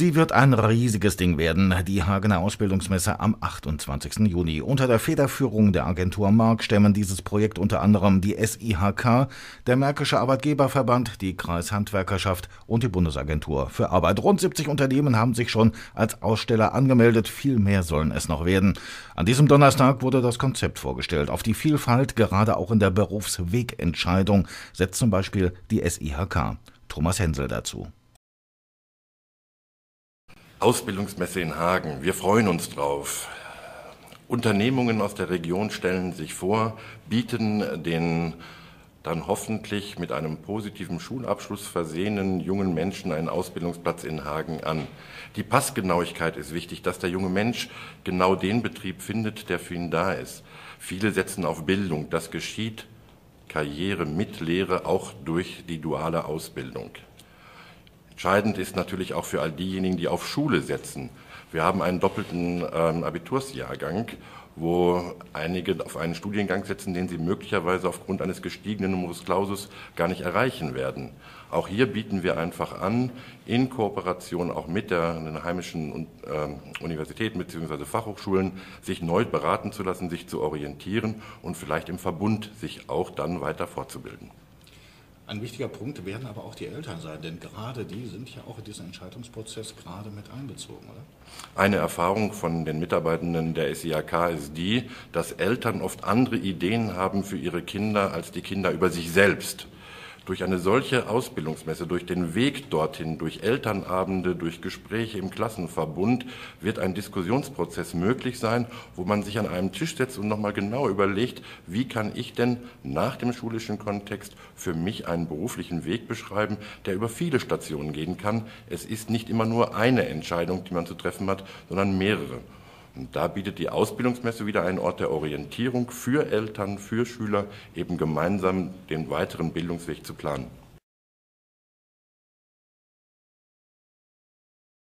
Sie wird ein riesiges Ding werden, die Hagener Ausbildungsmesse am 28. Juni. Unter der Federführung der Agentur Mark stemmen dieses Projekt unter anderem die SIHK, der Märkische Arbeitgeberverband, die Kreishandwerkerschaft und die Bundesagentur für Arbeit. Rund 70 Unternehmen haben sich schon als Aussteller angemeldet, viel mehr sollen es noch werden. An diesem Donnerstag wurde das Konzept vorgestellt. Auf die Vielfalt, gerade auch in der Berufswegentscheidung, setzt zum Beispiel die SIHK. Thomas Hensel dazu. Ausbildungsmesse in Hagen. Wir freuen uns drauf. Unternehmungen aus der Region stellen sich vor, bieten den dann hoffentlich mit einem positiven Schulabschluss versehenen jungen Menschen einen Ausbildungsplatz in Hagen an. Die Passgenauigkeit ist wichtig, dass der junge Mensch genau den Betrieb findet, der für ihn da ist. Viele setzen auf Bildung. Das geschieht Karriere mit Lehre auch durch die duale Ausbildung. Entscheidend ist natürlich auch für all diejenigen, die auf Schule setzen. Wir haben einen doppelten ähm, Abitursjahrgang, wo einige auf einen Studiengang setzen, den sie möglicherweise aufgrund eines gestiegenen Numerus Clausus gar nicht erreichen werden. Auch hier bieten wir einfach an, in Kooperation auch mit der, den heimischen äh, Universitäten bzw. Fachhochschulen, sich neu beraten zu lassen, sich zu orientieren und vielleicht im Verbund sich auch dann weiter fortzubilden. Ein wichtiger Punkt werden aber auch die Eltern sein, denn gerade die sind ja auch in diesen Entscheidungsprozess gerade mit einbezogen, oder? Eine Erfahrung von den Mitarbeitenden der SIAK ist die, dass Eltern oft andere Ideen haben für ihre Kinder als die Kinder über sich selbst. Durch eine solche Ausbildungsmesse, durch den Weg dorthin, durch Elternabende, durch Gespräche im Klassenverbund wird ein Diskussionsprozess möglich sein, wo man sich an einem Tisch setzt und nochmal genau überlegt, wie kann ich denn nach dem schulischen Kontext für mich einen beruflichen Weg beschreiben, der über viele Stationen gehen kann. Es ist nicht immer nur eine Entscheidung, die man zu treffen hat, sondern mehrere. Und da bietet die Ausbildungsmesse wieder einen Ort der Orientierung für Eltern, für Schüler, eben gemeinsam den weiteren Bildungsweg zu planen.